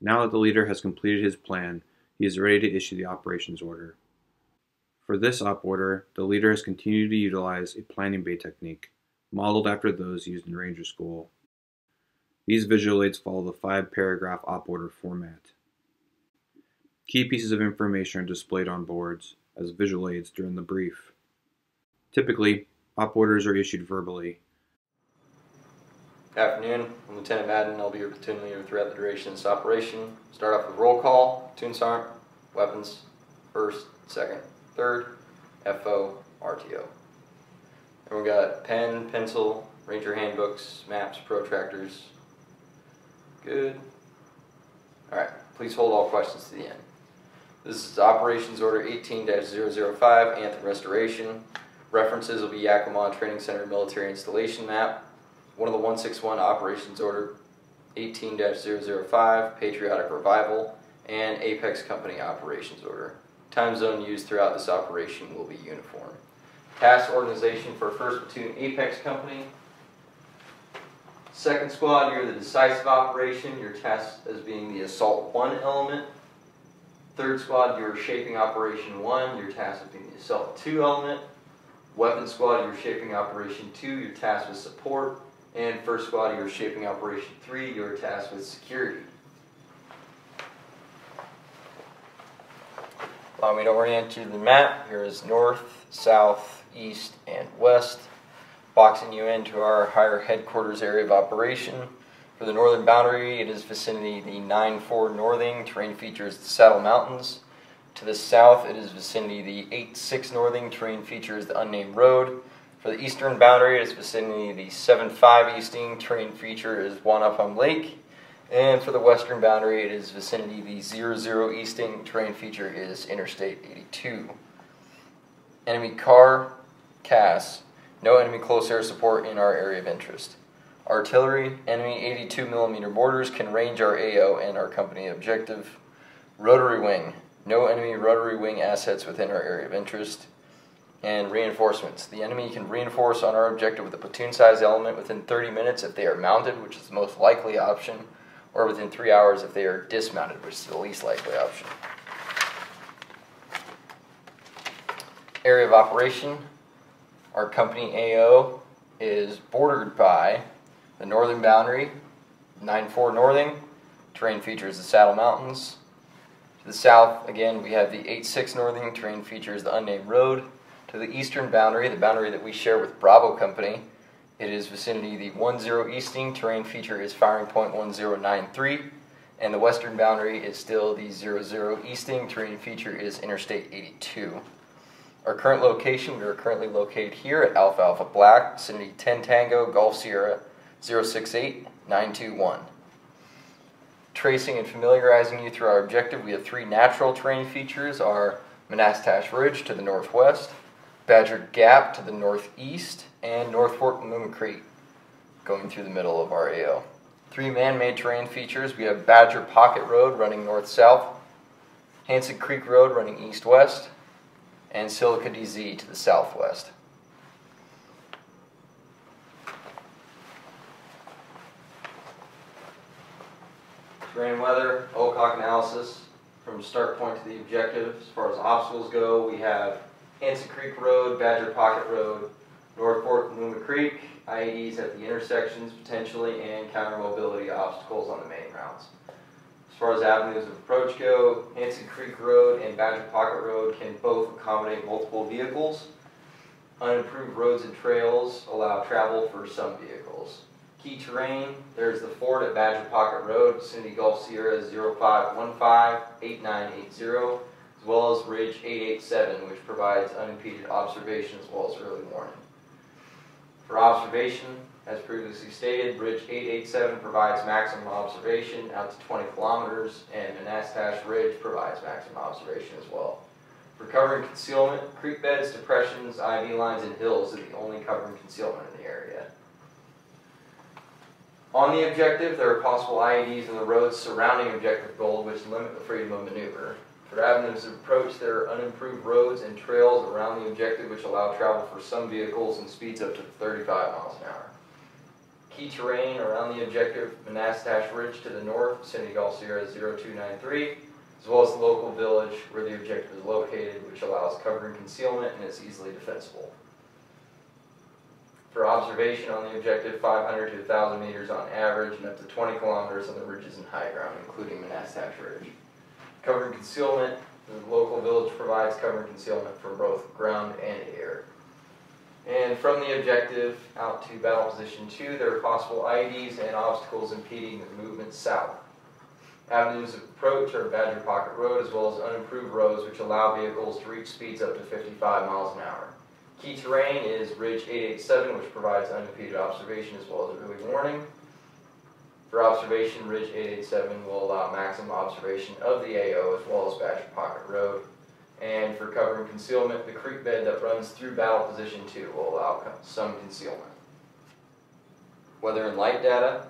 Now that the leader has completed his plan, he is ready to issue the operations order. For this op order, the leader has continued to utilize a planning bay technique, modeled after those used in Ranger School. These visual aids follow the five paragraph op order format. Key pieces of information are displayed on boards as visual aids during the brief. Typically, op orders are issued verbally. Afternoon, I'm Lieutenant Madden. I'll be your platoon leader throughout the duration of this operation. Start off with roll call, platoon sergeant, weapons, first, second, third, FO, RTO. And we got pen, pencil, ranger handbooks, maps, protractors. Good. Alright, please hold all questions to the end. This is Operations Order 18-005, Anthem Restoration. References will be Yakima Training Center Military Installation Map, one of the 161 Operations Order 18-005, Patriotic Revival, and Apex Company Operations Order. Time zone used throughout this operation will be uniform. Task organization for 1st Platoon Apex Company. Second squad, you're the decisive operation. Your task as being the Assault 1 element. Third squad, you're shaping Operation 1. Your task as being the Assault 2 element. Weapon squad, you're shaping Operation 2. Your task with support. And first squad, you're shaping Operation 3. you're tasked with security. Allow me to orient you to the map. Here is north, south, east, and west, boxing you into our higher headquarters area of operation. For the northern boundary, it is vicinity the 9-4 northing. Terrain features the Saddle Mountains. To the south, it is vicinity the 8-6 northing. Terrain features the unnamed road. For the eastern boundary, it is vicinity the 7-5 easting. Terrain feature is Wanapum Lake. And for the western boundary, it is vicinity the 00 easting. Terrain feature is Interstate 82. Enemy car, CAS. No enemy close air support in our area of interest. Artillery, enemy 82 millimeter mortars can range our AO and our company objective. Rotary wing, no enemy rotary wing assets within our area of interest. And reinforcements, the enemy can reinforce on our objective with a platoon-sized element within 30 minutes if they are mounted, which is the most likely option, or within 3 hours if they are dismounted, which is the least likely option. Area of operation, our company AO is bordered by the northern boundary, 9-4 northing, terrain features the Saddle Mountains. To the south, again, we have the 8-6 northing, terrain features the unnamed road. To the eastern boundary, the boundary that we share with Bravo Company, it is vicinity the 10 easting, terrain feature is firing point 1093, and the western boundary is still the 00 easting, terrain feature is Interstate 82. Our current location, we are currently located here at Alpha Alpha Black, vicinity 10 Tango, Golf Sierra 068921. Tracing and familiarizing you through our objective, we have three natural terrain features, our Manastash Ridge to the northwest, Badger Gap to the northeast, and North Fork Moon Creek going through the middle of our AO. Three man-made terrain features, we have Badger Pocket Road running north-south, Hanson Creek Road running east-west, and Silica DZ to the southwest. Terrain weather, OAKOC analysis from start point to the objective. As far as obstacles go, we have Hanson Creek Road, Badger Pocket Road, North Fork Lmuma Creek, IEDs at the intersections potentially, and counter mobility obstacles on the main routes. As far as avenues of approach go, Hanson Creek Road and Badger Pocket Road can both accommodate multiple vehicles. Unimproved roads and trails allow travel for some vehicles. Key terrain, there's the ford at Badger Pocket Road, Cindy Golf Sierra 0515 8980. Wells Ridge 887, which provides unimpeded observation as well as early warning. For observation, as previously stated, Ridge 887 provides maximum observation out to 20 kilometers, and Manastash Ridge provides maximum observation as well. For cover and concealment, creek beds, depressions, IV lines, and hills are the only cover and concealment in the area. On the objective, there are possible IEDs in the roads surrounding objective gold, which limit the freedom of maneuver. For avenues of approach, there are unimproved roads and trails around the objective which allow travel for some vehicles and speeds up to 35 miles an hour. Key terrain around the objective Manastash Ridge to the north, Golf Sierra 0293, as well as the local village where the objective is located, which allows cover and concealment and is easily defensible. For observation on the objective, 500 to 1,000 meters on average and up to 20 kilometers on the ridges and high ground, including Manastash Ridge. Cover and concealment, the local village provides cover and concealment for both ground and air. And from the objective out to battle position two, there are possible IEDs and obstacles impeding the movement south. Avenues of approach are Badger Pocket Road as well as unimproved roads which allow vehicles to reach speeds up to 55 miles an hour. Key terrain is Ridge 887 which provides unimpeded observation as well as early warning. For observation, Ridge 887 will allow maximum observation of the AO as well as Badger Pocket Road. And for cover and concealment, the creek bed that runs through battle position 2 will allow some concealment. Weather and light data.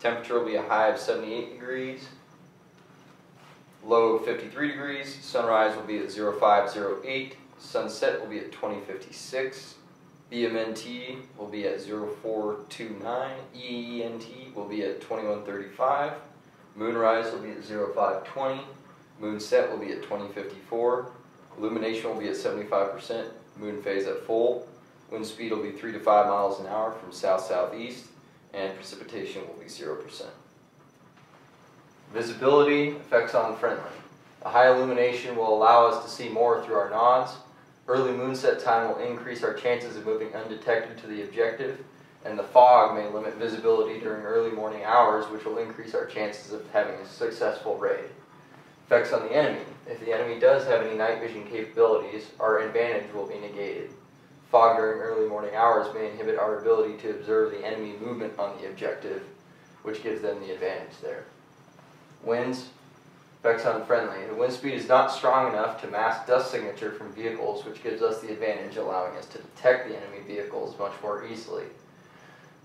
Temperature will be a high of 78 degrees, low of 53 degrees. Sunrise will be at 0508. Sunset will be at 2056. BMNT will be at 0429. EENT will be at 2135. Moonrise will be at 0520. Moonset will be at 2054. Illumination will be at 75%. Moon phase at full. Wind speed will be 3 to 5 miles an hour from south-southeast. And precipitation will be 0%. Visibility effects on friendly. The high illumination will allow us to see more through our nods. Early moonset time will increase our chances of moving undetected to the objective, and the fog may limit visibility during early morning hours, which will increase our chances of having a successful raid. Effects on the enemy. If the enemy does have any night vision capabilities, our advantage will be negated. Fog during early morning hours may inhibit our ability to observe the enemy movement on the objective, which gives them the advantage there. Winds, Effects unfriendly. The wind speed is not strong enough to mask dust signature from vehicles, which gives us the advantage, allowing us to detect the enemy vehicles much more easily.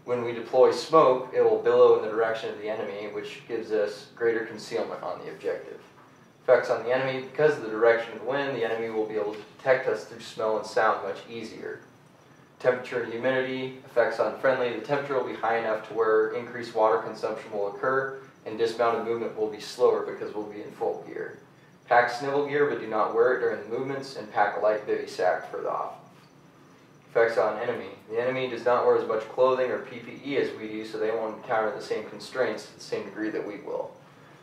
When we deploy smoke, it will billow in the direction of the enemy, which gives us greater concealment on the objective. Effects on the enemy, because of the direction of the wind, the enemy will be able to detect us through smell and sound much easier. Temperature and humidity, effects on friendly. The temperature will be high enough to where increased water consumption will occur, and dismounted movement will be slower because we'll be in full gear. Pack snivel gear, but do not wear it during the movements, and pack a light bivy sack for the off. Effects on enemy. The enemy does not wear as much clothing or PPE as we do, so they won't encounter the same constraints to the same degree that we will.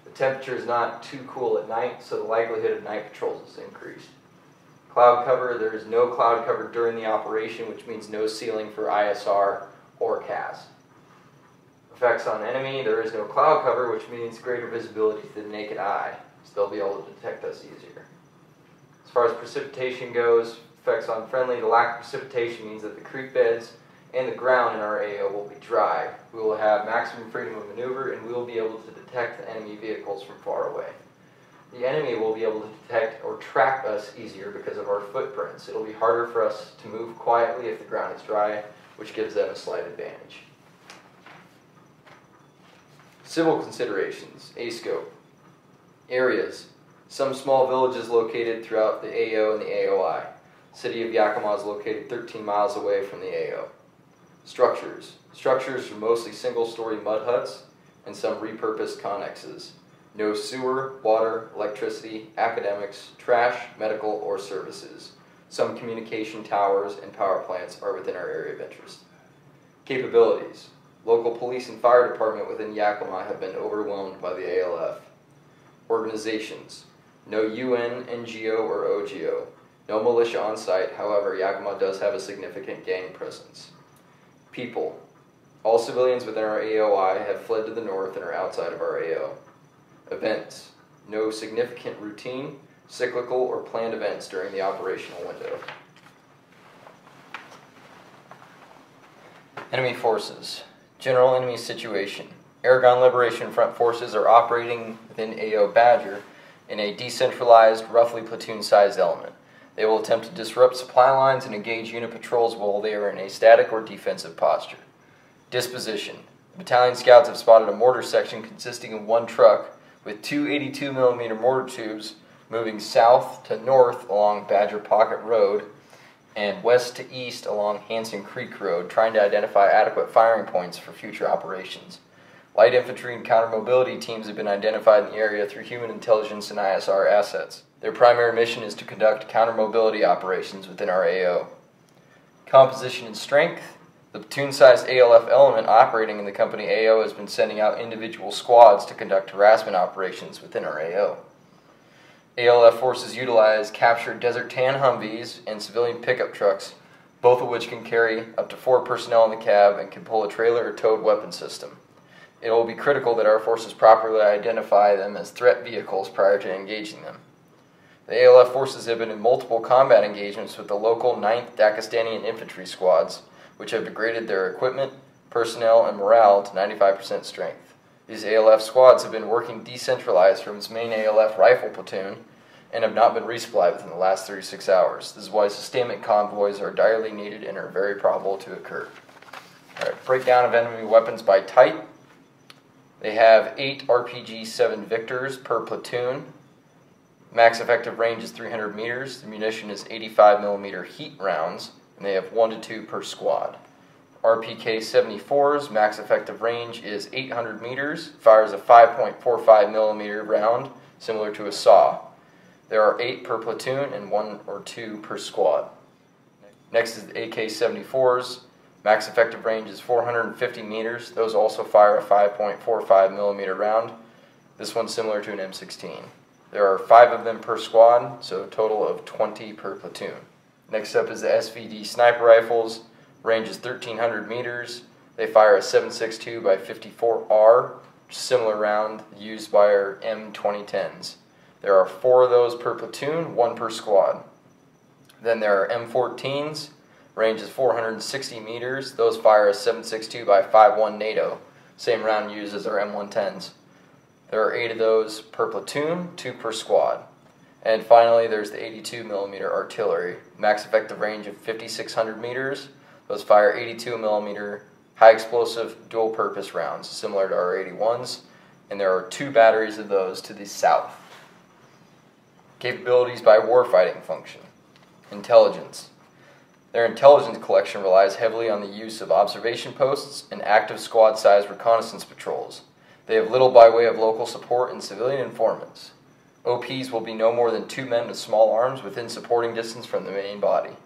The temperature is not too cool at night, so the likelihood of night patrols is increased. Cloud cover, there is no cloud cover during the operation, which means no ceiling for ISR or CAS. Effects on enemy, there is no cloud cover, which means greater visibility to the naked eye, so they'll be able to detect us easier. As far as precipitation goes, effects on friendly, the lack of precipitation means that the creek beds and the ground in our AO will be dry. We will have maximum freedom of maneuver and we will be able to detect the enemy vehicles from far away. The enemy will be able to detect or track us easier because of our footprints. It'll be harder for us to move quietly if the ground is dry, which gives them a slight advantage. Civil considerations, A-scope. Areas. Some small villages located throughout the AO and the AOI. City of Yakima is located 13 miles away from the AO. Structures. Structures are mostly single-story mud huts and some repurposed connexes. No sewer, water, electricity, academics, trash, medical, or services. Some communication towers and power plants are within our area of interest. Capabilities. Local police and fire department within Yakima have been overwhelmed by the ALF. Organizations. No UN, NGO, or OGO. No militia on site, however, Yakima does have a significant gang presence. People. All civilians within our AOI have fled to the north and are outside of our AO. Events. No significant routine, cyclical, or planned events during the operational window. Enemy forces. General enemy situation. Aragon Liberation Front forces are operating within AO Badger in a decentralized, roughly platoon sized element. They will attempt to disrupt supply lines and engage unit patrols while they are in a static or defensive posture. Disposition. Battalion scouts have spotted a mortar section consisting of one truck with two 82 millimeter mortar tubes moving south to north along Badger Pocket Road and west to east along Hanson Creek Road, trying to identify adequate firing points for future operations. Light infantry and counter mobility teams have been identified in the area through human intelligence and ISR assets. Their primary mission is to conduct counter mobility operations within our AO. Composition and strength the platoon sized ALF element operating in the company AO has been sending out individual squads to conduct harassment operations within our AO. ALF forces utilize captured Desert Tan Humvees and civilian pickup trucks, both of which can carry up to four personnel in the cab and can pull a trailer or towed weapon system. It will be critical that our forces properly identify them as threat vehicles prior to engaging them. The ALF forces have been in multiple combat engagements with the local 9th Dakistani Infantry squads, which have degraded their equipment, personnel, and morale to 95% strength. These ALF squads have been working decentralized from its main ALF rifle platoon and have not been resupplied within the last 36 hours. This is why sustainment convoys are direly needed and are very probable to occur. All right, breakdown of enemy weapons by type. They have 8 RPG 7 Victors per platoon. Max effective range is 300 meters. The munition is 85 millimeter heat rounds and they have 1 to 2 per squad. RPK 74's max effective range is 800 meters, fires a 5.45 millimeter round, similar to a SAW. There are 8 per platoon and 1 or 2 per squad. Next is the AK 74's. Max effective range is 450 meters. Those also fire a 5.45 millimeter round. This one's similar to an M16. There are 5 of them per squad, so a total of 20 per platoon. Next up is the SVD sniper rifles. Range is 1300 meters. They fire a 7.62 by 54R, similar round used by our M2010s. There are four of those per platoon, one per squad. Then there are M14s. Range is 460 meters. Those fire a 7.62 by 5.1 NATO, same round used as our M110s. There are eight of those per platoon, two per squad. And finally, there's the 82 millimeter artillery, max effective range of 5,600 meters. Those fire 82 millimeter high explosive dual purpose rounds, similar to our 81s, and there are two batteries of those to the south. Capabilities by warfighting function. Intelligence. Their intelligence collection relies heavily on the use of observation posts and active squad sized reconnaissance patrols. They have little by way of local support and civilian informants. OPs will be no more than two men with small arms within supporting distance from the main body.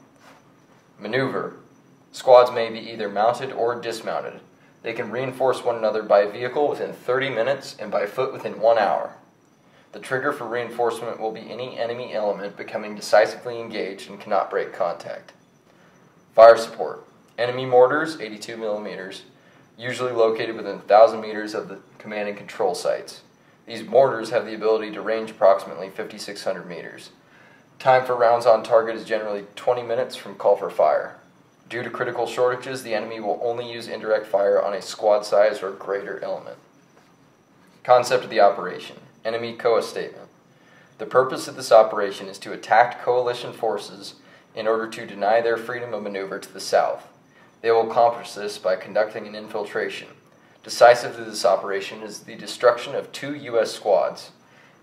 Maneuver. Squads may be either mounted or dismounted. They can reinforce one another by vehicle within 30 minutes and by foot within one hour. The trigger for reinforcement will be any enemy element becoming decisively engaged and cannot break contact. Fire support. Enemy mortars, 82 millimeters, usually located within 1,000 meters of the command and control sites. These mortars have the ability to range approximately 5,600 meters. Time for rounds on target is generally 20 minutes from call for fire. Due to critical shortages, the enemy will only use indirect fire on a squad size or greater element. Concept of the operation Enemy COA statement. The purpose of this operation is to attack coalition forces in order to deny their freedom of maneuver to the south. They will accomplish this by conducting an infiltration. Decisive to this operation is the destruction of two U.S. squads.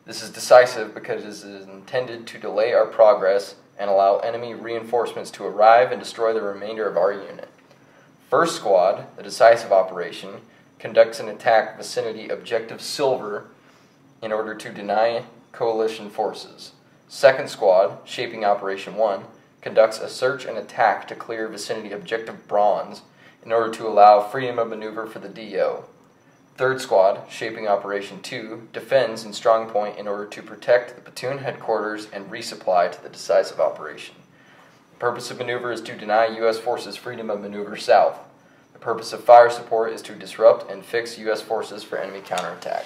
This is decisive because it is intended to delay our progress and allow enemy reinforcements to arrive and destroy the remainder of our unit. First Squad, the decisive operation, conducts an attack vicinity Objective Silver in order to deny coalition forces. Second Squad, shaping Operation 1, conducts a search and attack to clear vicinity Objective Bronze in order to allow freedom of maneuver for the DO. Third Squad, shaping Operation 2, defends in Strong Point in order to protect the platoon headquarters and resupply to the decisive operation. The purpose of maneuver is to deny U.S. forces freedom of maneuver south. The purpose of fire support is to disrupt and fix U.S. forces for enemy counterattack.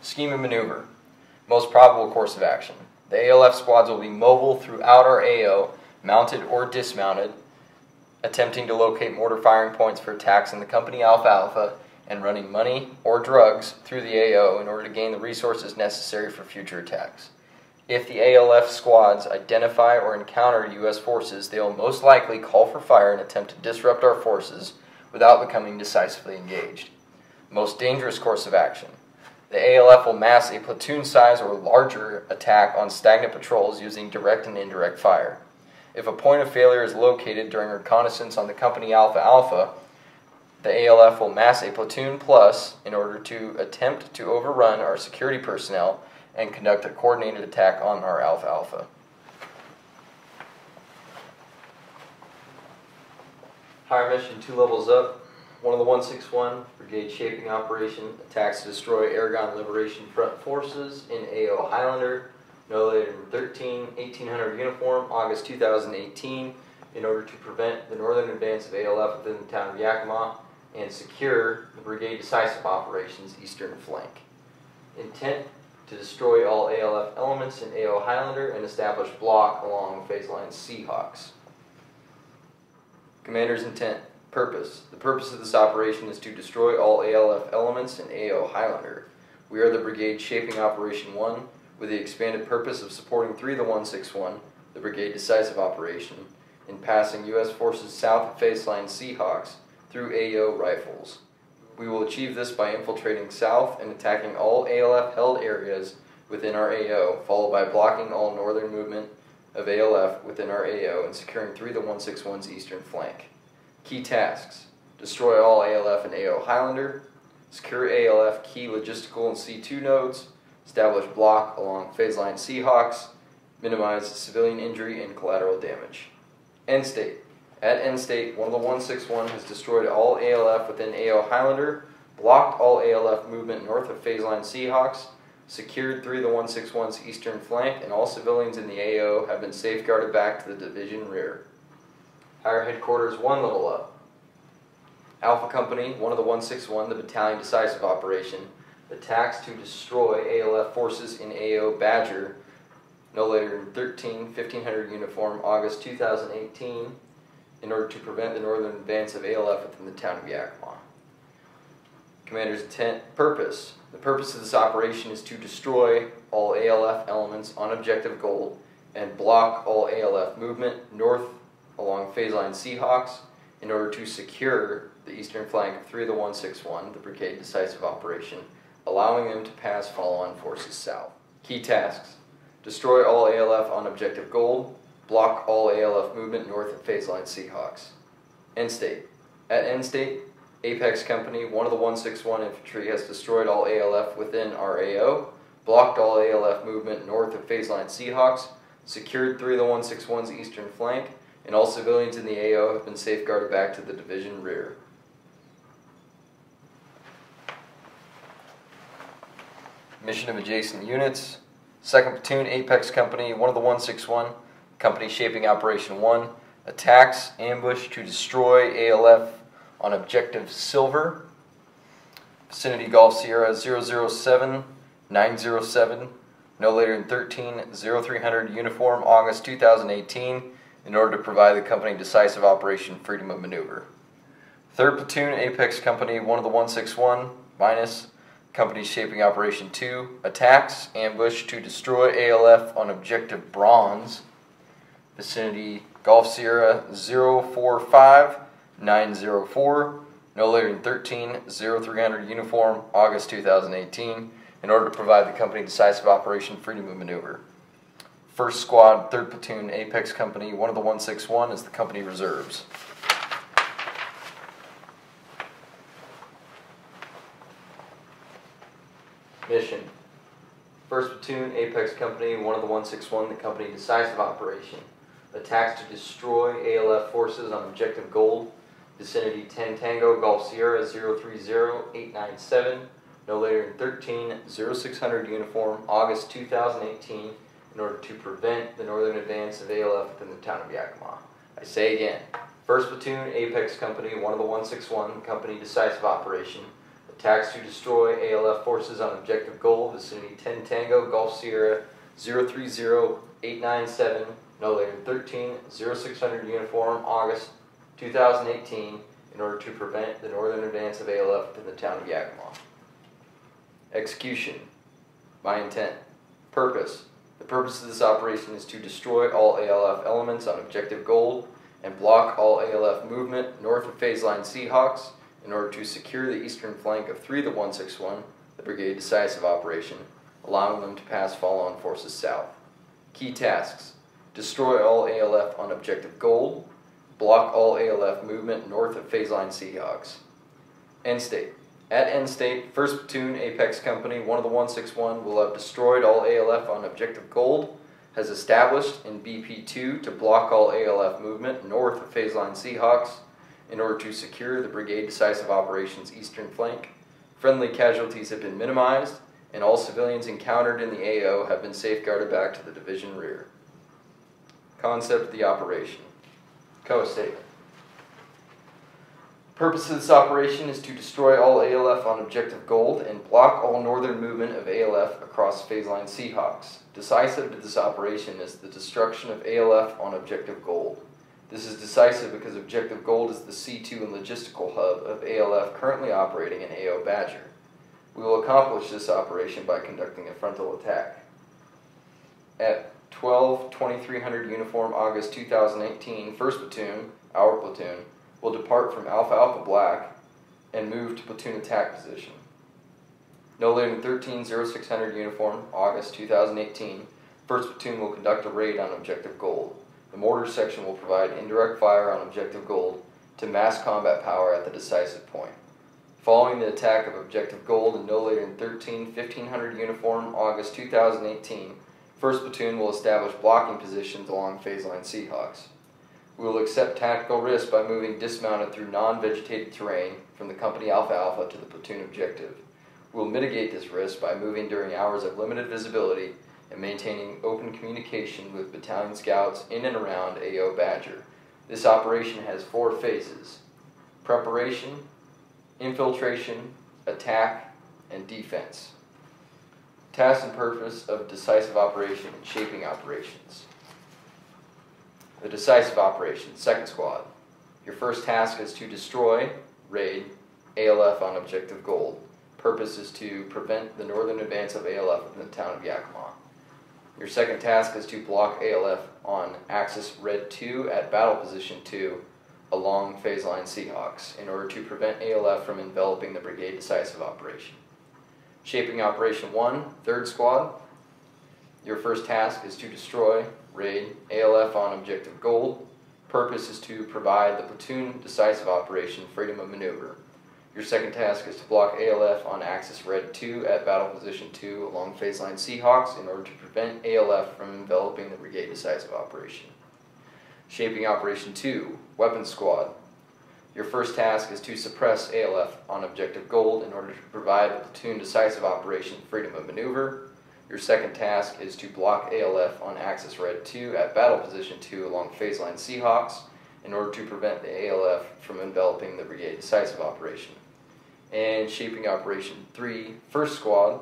Scheme of maneuver. Most probable course of action. The ALF squads will be mobile throughout our AO mounted or dismounted, attempting to locate mortar firing points for attacks in the company Alpha Alpha, and running money or drugs through the AO in order to gain the resources necessary for future attacks. If the ALF squads identify or encounter U.S. forces, they will most likely call for fire and attempt to disrupt our forces without becoming decisively engaged. Most dangerous course of action. The ALF will mass a platoon size or larger attack on stagnant patrols using direct and indirect fire. If a point of failure is located during reconnaissance on the company Alpha Alpha, the ALF will mass a platoon plus in order to attempt to overrun our security personnel and conduct a coordinated attack on our Alpha Alpha. Higher mission two levels up. One of the 161 Brigade Shaping Operation attacks to destroy Aragon Liberation Front forces in AO Highlander, no later than 13, 1800 uniform, August 2018, in order to prevent the northern advance of ALF within the town of Yakima and secure the Brigade Decisive Operations eastern flank. Intent to destroy all ALF elements in AO Highlander and establish block along phase line Seahawks. Commander's intent Purpose. The purpose of this operation is to destroy all ALF elements in AO Highlander. We are the brigade shaping Operation 1 with the expanded purpose of supporting 3 the 161, the brigade decisive operation, in passing U.S. forces south of phase line Seahawks through AO rifles. We will achieve this by infiltrating south and attacking all ALF held areas within our AO, followed by blocking all northern movement of ALF within our AO and securing 3 the 161's eastern flank. Key tasks. Destroy all ALF and AO Highlander. Secure ALF key logistical and C2 nodes. Establish block along phase line Seahawks. Minimize civilian injury and collateral damage. End state. At end state, one of the 161 has destroyed all ALF within AO Highlander, blocked all ALF movement north of phase line Seahawks, secured three of the 161's eastern flank, and all civilians in the AO have been safeguarded back to the division rear. Higher headquarters one level up. Alpha Company, one of the 161, the battalion decisive operation, attacks to destroy ALF forces in AO Badger, no later than 13, 1500 uniform, August 2018, in order to prevent the northern advance of ALF within the town of Yakima. Commander's intent, purpose. The purpose of this operation is to destroy all ALF elements on objective gold and block all ALF movement north along phase line Seahawks in order to secure the eastern flank of 3 of the 161, the brigade decisive operation, allowing them to pass follow-on forces south. Key tasks. Destroy all ALF on objective gold. Block all ALF movement north of phase line Seahawks. End state. At end state, Apex Company, one of the 161 infantry, has destroyed all ALF within our AO, blocked all ALF movement north of phase line Seahawks, secured 3 of the 161's eastern flank, and all civilians in the AO have been safeguarded back to the division rear. Mission of adjacent units. 2nd Platoon Apex Company, one of the 161, company shaping Operation 1, attacks, ambush to destroy ALF on objective Silver, vicinity Golf Sierra 007 907, no later than 13 0300 uniform, August 2018 in order to provide the company decisive operation freedom of maneuver. 3rd Platoon Apex Company, one of the 161, minus company shaping Operation 2, attacks, ambush to destroy ALF on objective Bronze, vicinity Golf Sierra 045 904, no later than 13 0300 uniform, August 2018, in order to provide the company decisive operation freedom of maneuver. First Squad, 3rd Platoon, Apex Company, one of the 161 is the company reserves. Mission. 1st Platoon, Apex Company, one of the 161, the company decisive operation. Attacks to destroy ALF forces on objective gold, vicinity 10 Tango, Golf Sierra 030897, no later than 13 0600 uniform, August 2018 in order to prevent the northern advance of ALF within the town of Yakima. I say again, 1st Platoon, Apex Company, one of the 161, Company Decisive Operation, attacks to destroy ALF forces on objective goal, vicinity 10 Tango, Golf Sierra 030897, no later than 13 0600 uniform, August 2018, in order to prevent the northern advance of ALF within the town of Yakima. Execution. My intent. Purpose. The purpose of this operation is to destroy all ALF elements on objective gold and block all ALF movement north of phase line Seahawks in order to secure the eastern flank of 3 the 161, the Brigade Decisive Operation, allowing them to pass follow-on forces south. Key tasks destroy all ALF on objective gold, block all ALF movement north of phase line Seahawks. End state. At end state, 1st Platoon Apex Company, one of the 161, will have destroyed all ALF on objective gold, has established in BP2 to block all ALF movement north of phase line Seahawks in order to secure the Brigade Decisive Operations eastern flank. Friendly casualties have been minimized, and all civilians encountered in the AO have been safeguarded back to the division rear. Concept of the operation. COA statement. Purpose of this operation is to destroy all ALF on objective gold and block all northern movement of ALF across phase line Seahawks. Decisive to this operation is the destruction of ALF on objective gold. This is decisive because objective gold is the C2 and logistical hub of ALF currently operating in AO Badger. We will accomplish this operation by conducting a frontal attack. At 12 2300 uniform August 2018, 1st Platoon, our platoon, will depart from Alpha Alpha Black and move to platoon attack position. No later than 13 0600 uniform August 2018, 1st Platoon will conduct a raid on Objective Gold. The mortar section will provide indirect fire on Objective Gold to mass combat power at the decisive point. Following the attack of Objective Gold in no later than 13 1500 uniform August 2018, 1st Platoon will establish blocking positions along phase line Seahawks. We will accept tactical risk by moving dismounted through non-vegetated terrain from the company Alpha Alpha to the platoon objective. We will mitigate this risk by moving during hours of limited visibility and maintaining open communication with battalion scouts in and around AO Badger. This operation has four phases. Preparation, infiltration, attack, and defense. Task and purpose of decisive operation and shaping operations. The decisive operation, second squad. Your first task is to destroy, raid, ALF on objective gold. Purpose is to prevent the northern advance of ALF in the town of Yakima. Your second task is to block ALF on axis red 2 at battle position 2 along phase line Seahawks in order to prevent ALF from enveloping the brigade decisive operation. Shaping Operation 1, 3rd Squad. Your first task is to destroy, raid, ALF on objective gold. Purpose is to provide the platoon decisive operation freedom of maneuver. Your second task is to block ALF on axis red 2 at battle position 2 along phase line Seahawks in order to prevent ALF from enveloping the brigade decisive operation. Shaping Operation 2, Weapons Squad. Your first task is to suppress ALF on objective gold in order to provide the platoon decisive operation freedom of maneuver. Your second task is to block ALF on axis red 2 at battle position 2 along phase line Seahawks in order to prevent the ALF from enveloping the brigade decisive operation. And shaping operation three, first squad.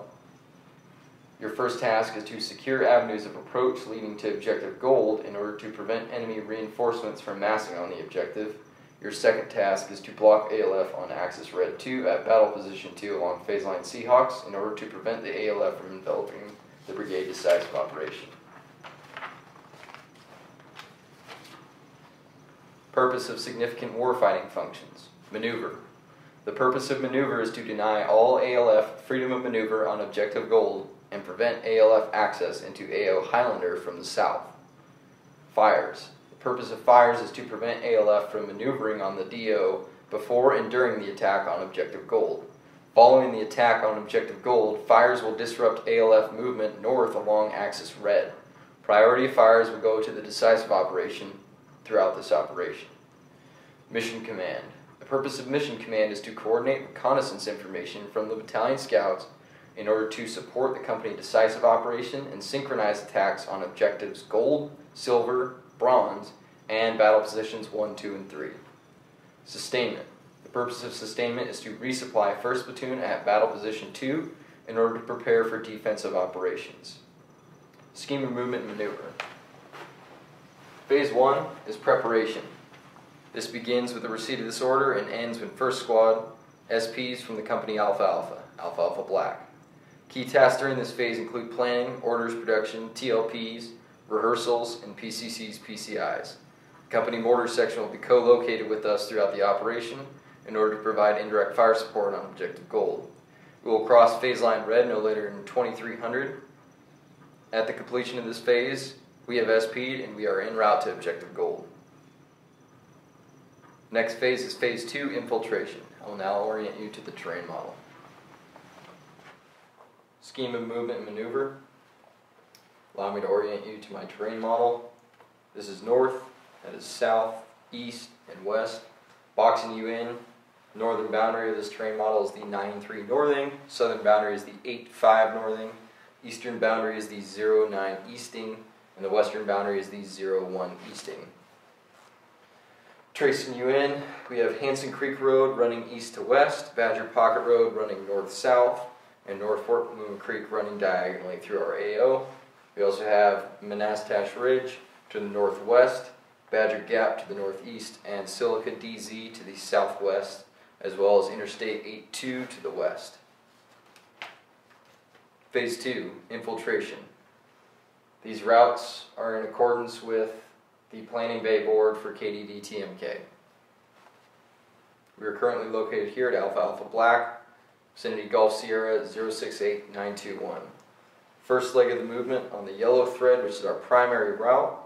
Your first task is to secure avenues of approach leading to objective gold in order to prevent enemy reinforcements from massing on the objective. Your second task is to block ALF on axis red 2 at battle position 2 along phase line Seahawks in order to prevent the ALF from enveloping the brigade decisive operation. Purpose of significant warfighting functions. Maneuver. The purpose of maneuver is to deny all ALF freedom of maneuver on objective gold and prevent ALF access into AO Highlander from the south. Fires. The purpose of fires is to prevent ALF from maneuvering on the DO before and during the attack on objective gold. Following the attack on objective gold, fires will disrupt ALF movement north along axis red. Priority fires will go to the decisive operation throughout this operation. Mission Command. Purpose of Mission Command is to coordinate reconnaissance information from the battalion scouts in order to support the company decisive operation and synchronize attacks on objectives gold, silver, bronze, and battle positions 1, 2, and 3. Sustainment. The purpose of sustainment is to resupply 1st Platoon at battle position 2 in order to prepare for defensive operations. Scheme of movement and maneuver. Phase 1 is preparation. This begins with the receipt of this order and ends when 1st Squad, SPs from the company Alpha Alpha, Alpha Alpha Black. Key tasks during this phase include planning, orders production, TLPs, rehearsals, and PCC's PCIs. The company mortar section will be co-located with us throughout the operation in order to provide indirect fire support on objective gold. We will cross phase line red no later than 2300. At the completion of this phase, we have SP'd and we are en route to objective gold. Next phase is phase two, infiltration. I will now orient you to the terrain model. Scheme of movement and maneuver. Allow me to orient you to my terrain model. This is north, that is south, east, and west. Boxing you in, northern boundary of this terrain model is the 9-3 northing, southern boundary is the 8-5 northing, eastern boundary is the 0-9 easting, and the western boundary is the 0-1 easting. Tracing you in, we have Hanson Creek Road running east to west, Badger Pocket Road running north-south, and North Fork Moon Creek running diagonally through our AO. We also have Manastash Ridge to the northwest, Badger Gap to the northeast, and Silica DZ to the southwest, as well as Interstate 82 to the west. Phase 2, infiltration. These routes are in accordance with the Planning Bay Board for KDD-TMK. We are currently located here at Alpha Alpha Black, vicinity Golf Sierra 068921. First leg of the movement on the yellow thread, which is our primary route,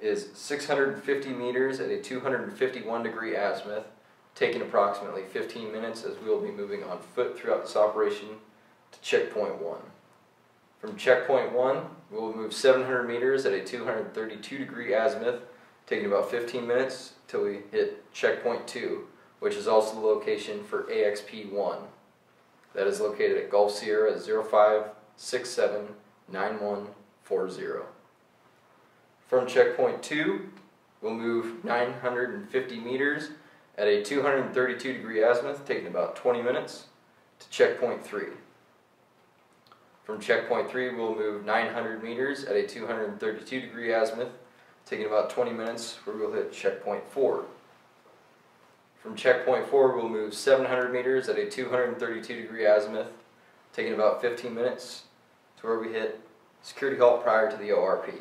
is 650 meters at a 251 degree azimuth, taking approximately 15 minutes as we will be moving on foot throughout this operation to checkpoint 1. From checkpoint 1, we will move 700 meters at a 232 degree azimuth, taking about 15 minutes till we hit checkpoint 2, which is also the location for AXP 1. That is located at Golf Sierra 05679140. From checkpoint 2, we'll move 950 meters at a 232 degree azimuth, taking about 20 minutes, to checkpoint 3. From checkpoint 3, we'll move 900 meters at a 232 degree azimuth, taking about 20 minutes, where we'll hit checkpoint 4. From checkpoint 4, we'll move 700 meters at a 232 degree azimuth, taking about 15 minutes to where we hit security halt prior to the ORP.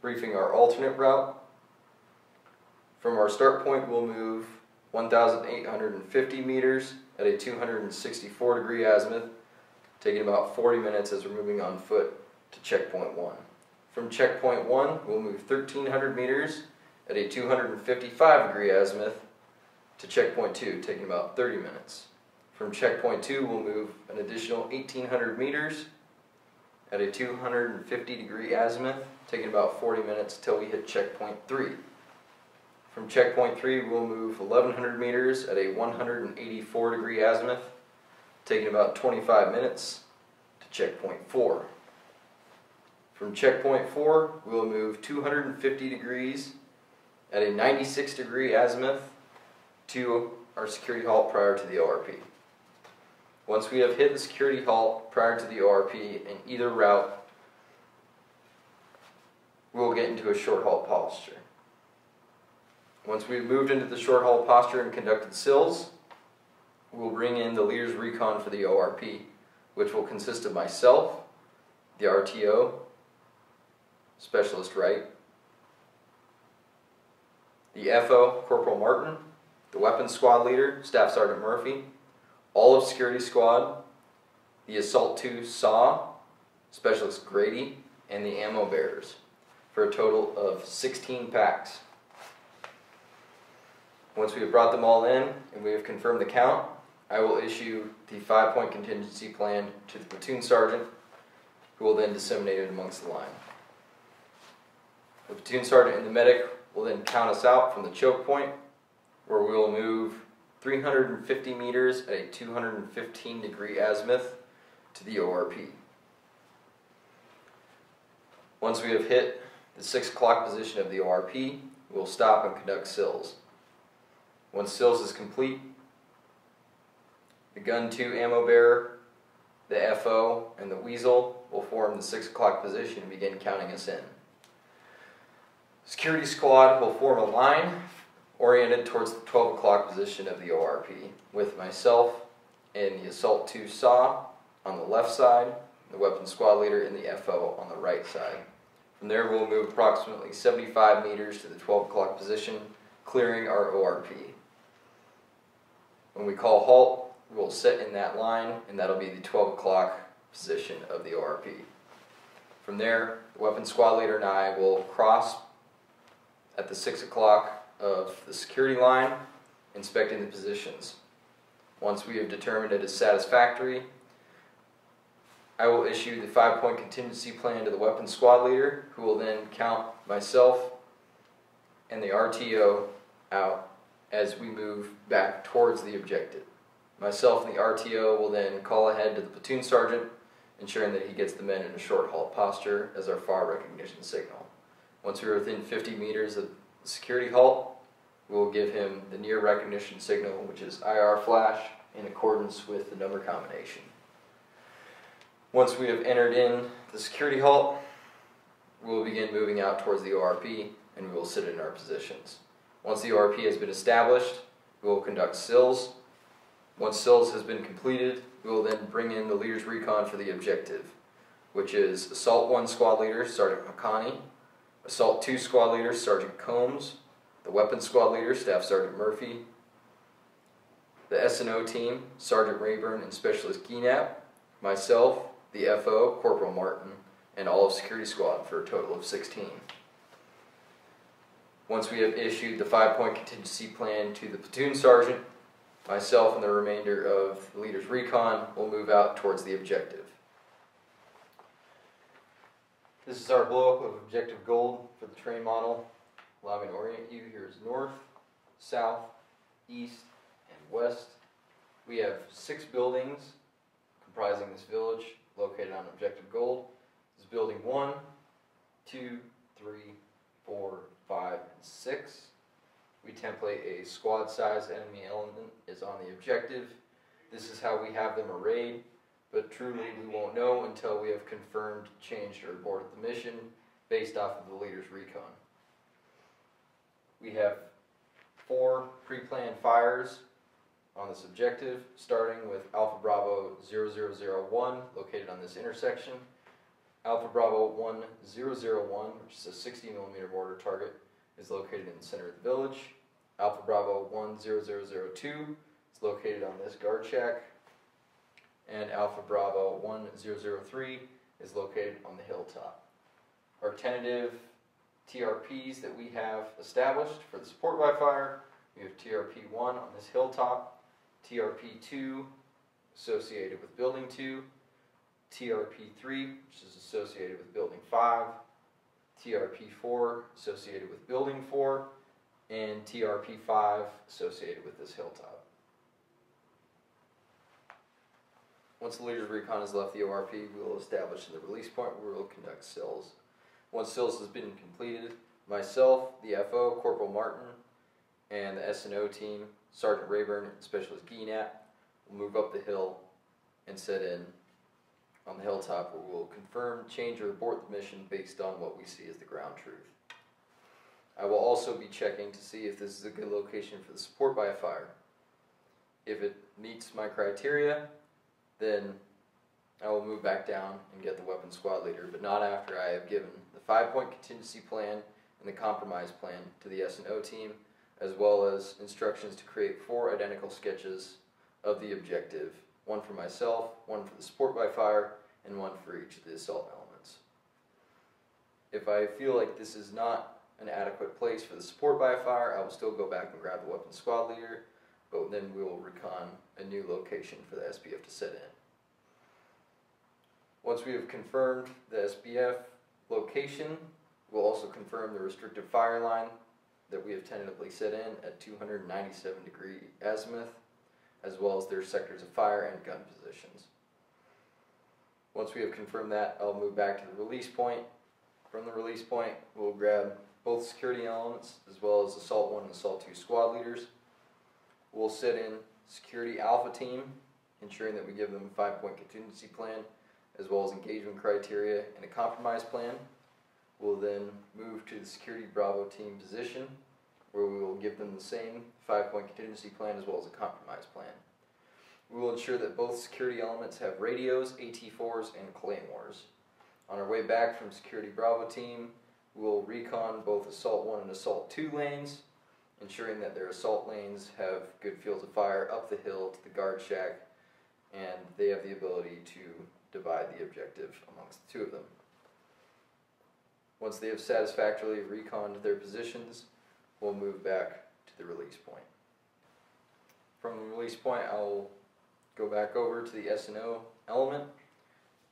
Briefing our alternate route. From our start point, we'll move 1,850 meters at a 264 degree azimuth, taking about 40 minutes as we're moving on foot to checkpoint 1. From checkpoint 1, we'll move 1,300 meters at a 255 degree azimuth to checkpoint 2, taking about 30 minutes. From checkpoint 2, we'll move an additional 1,800 meters at a 250 degree azimuth, taking about 40 minutes till we hit checkpoint 3. From checkpoint 3, we'll move 1,100 meters at a 184 degree azimuth, taking about 25 minutes to checkpoint 4. From checkpoint 4, we'll move 250 degrees at a 96 degree azimuth to our security halt prior to the ORP. Once we have hit the security halt prior to the ORP in either route, we will get into a short halt posture. Once we've moved into the short halt posture and conducted SLLS, we'll bring in the leader's recon for the ORP, which will consist of myself, the RTO, Specialist Wright, the FO, Corporal Martin, the Weapons Squad Leader, Staff Sergeant Murphy, all of Security Squad, the Assault 2 SAW, Specialist Grady, and the Ammo Bearers, for a total of 16 packs. Once we have brought them all in and we have confirmed the count, I will issue the five point contingency plan to the platoon sergeant, who will then disseminate it amongst the line. The platoon sergeant and the medic will then count us out from the choke point, where we will move 350 meters at a 215 degree azimuth to the ORP. Once we have hit the 6 o'clock position of the ORP, we will stop and conduct SLLS. Once SLLS is complete, the Gun 2 ammo bearer, the FO, and the Weasel will form the 6 o'clock position and begin counting us in. Security squad will form a line oriented towards the 12 o'clock position of the ORP, with myself and the Assault 2 SAW on the left side, the weapons squad leader and the FO on the right side. From there, we'll move approximately 75 meters to the 12 o'clock position, clearing our ORP. When we call halt, we will sit in that line, and that'll be the 12 o'clock position of the ORP. From there, the weapons squad leader and I will cross at the 6 o'clock of the security line, inspecting the positions. Once we have determined it is satisfactory, I will issue the five point contingency plan to the weapons squad leader, who will then count myself and the RTO out as we move back towards the objective. Myself and the RTO will then call ahead to the platoon sergeant, ensuring that he gets the men in a short halt posture as our fire recognition signal. Once we are within 50 meters of the security halt, we will give him the near recognition signal, which is IR flash, in accordance with the number combination. Once we have entered in the security halt, we will begin moving out towards the ORP and we will sit in our positions. Once the ORP has been established, we will conduct SLLS. Once SLLS has been completed, we will then bring in the leader's recon for the objective, which is Assault 1 Squad Leader Sergeant McConney, Assault 2 Squad Leader Sergeant Combs, the Weapons Squad Leader Staff Sergeant Murphy, the S&O team Sergeant Rayburn and Specialist Gienap, myself, the FO Corporal Martin, and all of Security Squad for a total of 16. Once we have issued the five-point contingency plan to the platoon sergeant, myself and the remainder of the leader's recon will move out towards the objective. This is our blow-up of objective gold for the terrain model. Allow me to orient you. Here is north, south, east, and west. We have six buildings comprising this village located on objective gold. This is building one, two, three, four, five, and six. We template a squad size enemy element is on the objective. This is how we have them arrayed, but truly we won't know until we have confirmed, changed, or aborted the mission based off of the leader's recon. We have four pre-planned fires on this objective, starting with Alpha Bravo 0001 located on this intersection. Alpha Bravo 1001, which is a 60 millimeter mortar target, is located in the center of the village. Alpha Bravo 10002 is located on this guard shack. And Alpha Bravo 1003 is located on the hilltop. Our tentative TRPs that we have established for the support by fire, we have TRP 1 on this hilltop, TRP 2 associated with building 2, TRP3 which is associated with building 5, TRP4 associated with building 4, and TRP5 associated with this hilltop. Once the leader's recon has left the ORP, we will establish the release point where we will conduct SLLS. Once SLLS has been completed, myself, the FO, Corporal Martin, and the S&O team, Sergeant Rayburn and Specialist Gienat, will move up the hill and set in on the hilltop where we'll confirm, change, or abort the mission based on what we see as the ground truth. I will also be checking to see if this is a good location for the support by a fire. If it meets my criteria, then I will move back down and get the weapon squad leader, but not after I have given the five-point contingency plan and the compromise plan to the S&O team, as well as instructions to create four identical sketches of the objective, one for myself, one for the support by fire, and one for each of the assault elements. If I feel like this is not an adequate place for the support by fire, I will still go back and grab the weapon squad leader, but then we will recon a new location for the SBF to set in. Once we have confirmed the SBF location, we'll also confirm the restricted fire line that we have tentatively set in at 297 degree azimuth, as well as their sectors of fire and gun positions. Once we have confirmed that, I'll move back to the release point. From the release point, we'll grab both security elements as well as Assault 1 and Assault 2 squad leaders. We'll sit in Security Alpha team, ensuring that we give them a five-point contingency plan as well as engagement criteria and a compromise plan. We'll then move to the Security Bravo team position, where we will give them the same five-point contingency plan as well as a compromise plan. We will ensure that both security elements have radios, AT4s, and claymores. On our way back from Security Bravo team, we will recon both Assault 1 and Assault 2 lanes, ensuring that their assault lanes have good fields of fire up the hill to the guard shack, and they have the ability to divide the objective amongst the two of them. Once they have satisfactorily reconned their positions, we'll move back to the release point. From the release point, I'll go back over to the S&O element,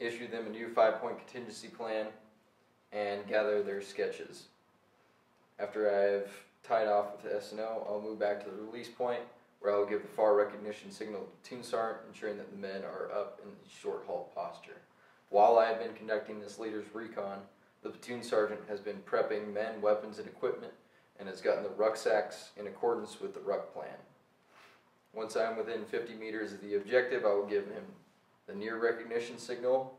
issue them a new five-point contingency plan, and gather their sketches. After I've tied off with the S&O, I'll move back to the release point where I'll give the far recognition signal to platoon sergeant, ensuring that the men are up in the short halt posture. While I have been conducting this leader's recon, the platoon sergeant has been prepping men, weapons, and equipment and has gotten the rucksacks in accordance with the ruck plan. Once I am within 50 meters of the objective, I will give him the near recognition signal.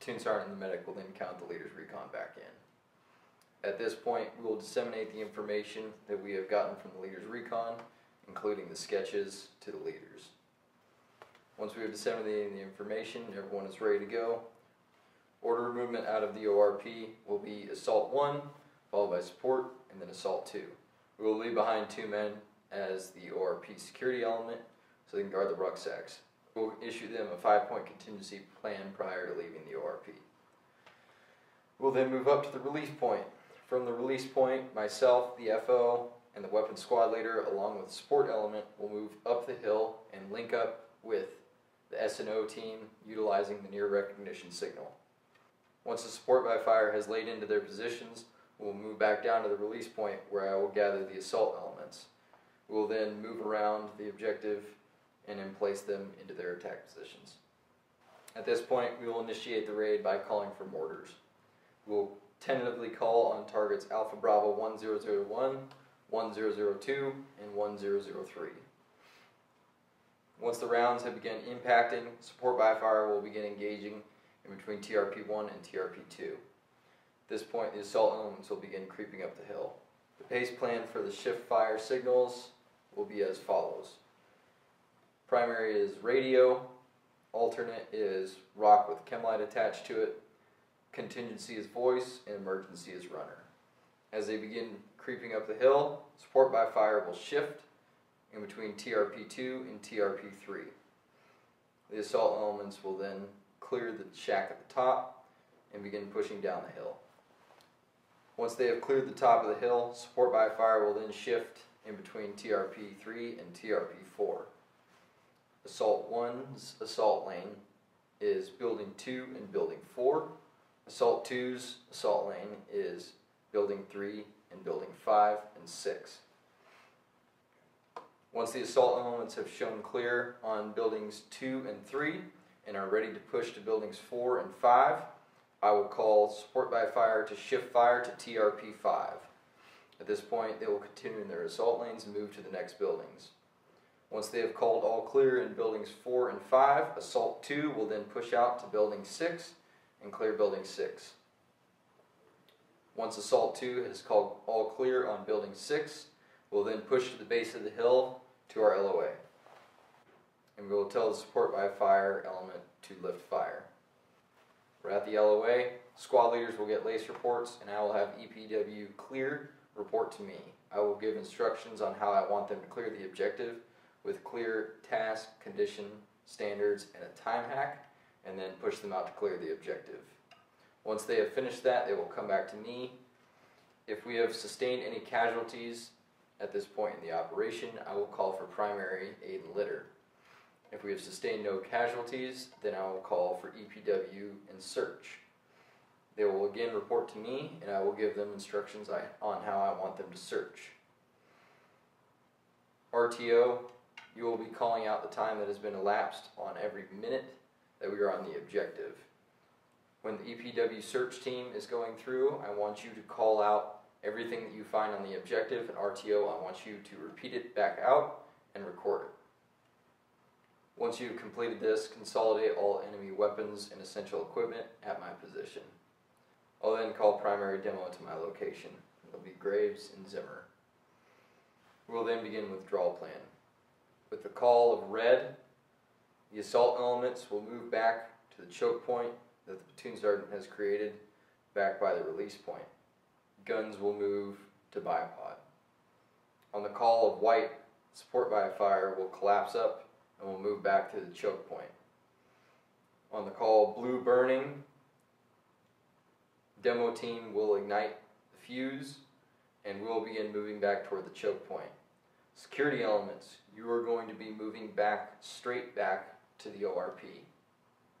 The sergeant and the medic will then count the leader's recon back in. At this point, we will disseminate the information that we have gotten from the leader's recon, including the sketches, to the leaders. Once we have disseminated the information, everyone is ready to go. Order of movement out of the ORP will be Assault 1, followed by Support, and then Assault 2. We will leave behind two men as the ORP security element so they can guard the rucksacks. We'll issue them a five-point contingency plan prior to leaving the ORP. We'll then move up to the release point. From the release point, myself, the FO, and the weapons squad leader, along with the support element, will move up the hill and link up with the S&O team utilizing the near recognition signal. Once the support by fire has laid into their positions, we'll move back down to the release point where I will gather the assault elements. We will then move around the objective and then place them into their attack positions. At this point, we will initiate the raid by calling for mortars. We will tentatively call on targets Alpha Bravo 1001, 1002, and 1003. Once the rounds have begun impacting, support by fire will begin engaging in between TRP-1 and TRP-2. At this point, the assault elements will begin creeping up the hill. The pace plan for the shift fire signals will be as follows. Primary is radio, alternate is rock with chemlight attached to it, contingency is voice, and emergency is runner. As they begin creeping up the hill, support by fire will shift in between TRP-2 and TRP-3. The assault elements will then clear the shack at the top and begin pushing down the hill. Once they have cleared the top of the hill, support by fire will then shift in between TRP-3 and TRP-4. Assault 1's assault lane is Building 2 and Building 4. Assault 2's assault lane is Building 3 and Building 5 and 6. Once the assault elements have shown clear on Buildings 2 and 3 and are ready to push to Buildings 4 and 5, I will call support by fire to shift fire to TRP 5. At this point, they will continue in their assault lanes and move to the next buildings. Once they have called all clear in buildings 4 and 5, Assault 2 will then push out to building 6 and clear building 6. Once Assault 2 has called all clear on building 6, we'll then push to the base of the hill to our LOA. And we will tell the support by fire element to lift fire. We're at the LOA, squad leaders will get lace reports and I will have EPW clear report to me. I will give instructions on how I want them to clear the objective with clear task, condition, standards, and a time hack, and then push them out to clear the objective. Once they have finished that, they will come back to me. If we have sustained any casualties at this point in the operation, I will call for primary aid and litter. If we have sustained no casualties, then I will call for EPW and search. They will again report to me, and I will give them instructions on how I want them to search. RTO, you will be calling out the time that has been elapsed on every minute that we are on the objective. When the EPW search team is going through, I want you to call out everything that you find on the objective, and RTO, I want you to repeat it back out and record it. Once you've completed this, consolidate all enemy weapons and essential equipment at my position. I'll then call primary demo to my location. It'll be Graves and Zimmer. We will then begin withdrawal plan. With the call of red, the assault elements will move back to the choke point that the platoon sergeant has created back by the release point. Guns will move to bipod. On the call of white, support by fire will collapse up and will move back to the choke point. On the call blue burning, demo team will ignite the fuse and we'll begin moving back toward the choke point. Security elements, you are going to be moving back, straight back to the ORP.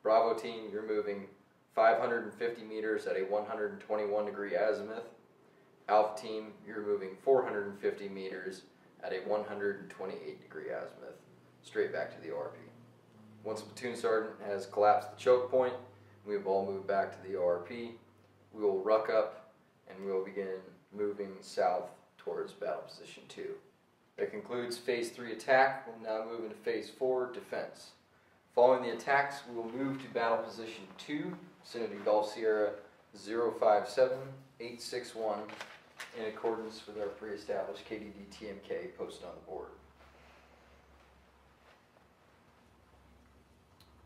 Bravo team, you're moving 550 meters at a 121 degree azimuth. Alpha team, you're moving 450 meters at a 128 degree azimuth, straight back to the ORP. Once the platoon sergeant has collapsed the choke point, we have all moved back to the ORP. We will ruck up and we will begin moving south towards battle position 2. That concludes phase 3 attack. We'll now move into phase 4 defense. Following the attacks, we will move to battle position 2, vicinity Golf Sierra 057861, in accordance with our pre-established KDD TMK posted on the board.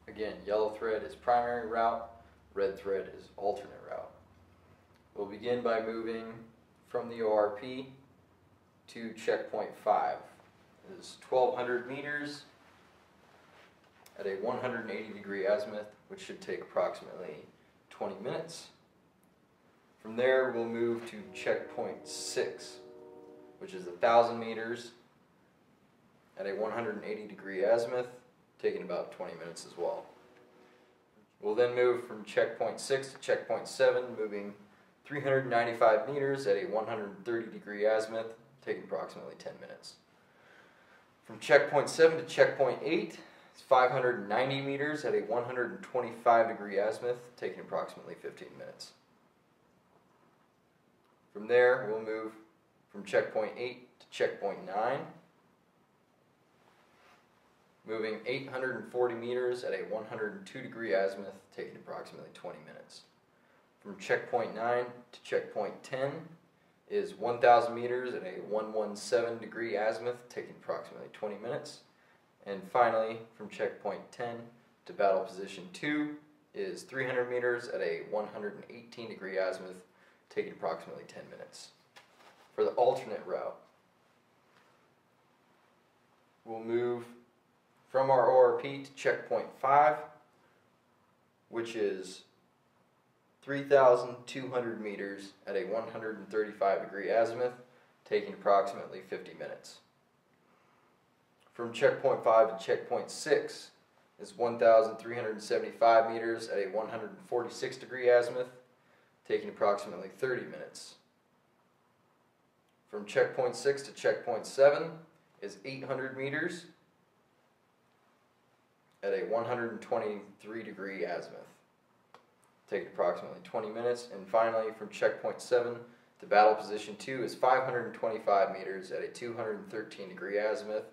Again, yellow thread is primary route, red thread is alternate route. We'll begin by moving from the ORP to checkpoint 5. It is 1200 meters at a 180 degree azimuth, which should take approximately 20 minutes. From there, we'll move to checkpoint 6, which is 1,000 meters at a 180 degree azimuth, taking about 20 minutes as well. We'll then move from checkpoint 6 to checkpoint 7, moving 395 meters at a 130 degree azimuth, taking approximately 10 minutes. From checkpoint 7 to checkpoint 8, it's 590 meters at a 125 degree azimuth, taking approximately 15 minutes. From there, we'll move from checkpoint 8 to checkpoint 9, moving 840 meters at a 102 degree azimuth, taking approximately 20 minutes. From checkpoint 9 to checkpoint 10 is 1,000 meters at a 117 degree azimuth, taking approximately 20 minutes. And finally, from checkpoint 10 to battle position 2 is 300 meters at a 118 degree azimuth, taking approximately 10 minutes. For the alternate route, we'll move from our ORP to checkpoint 5, which is 3,200 meters at a 135 degree azimuth, taking approximately 50 minutes. From checkpoint 5 to checkpoint 6 is 1,375 meters at a 146 degree azimuth, taking approximately 30 minutes. From checkpoint 6 to checkpoint 7 is 800 meters at a 123 degree azimuth, taking approximately 20 minutes. And finally, from checkpoint 7 to battle position 2 is 525 meters at a 213 degree azimuth,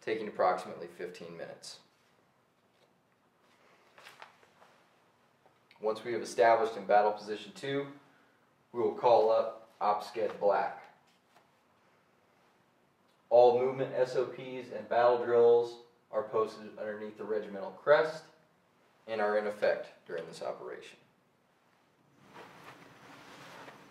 taking approximately 15 minutes. Once we have established in battle position 2, we will call up OPSKED Black. All movement SOPs and battle drills are posted underneath the regimental crest and are in effect during this operation.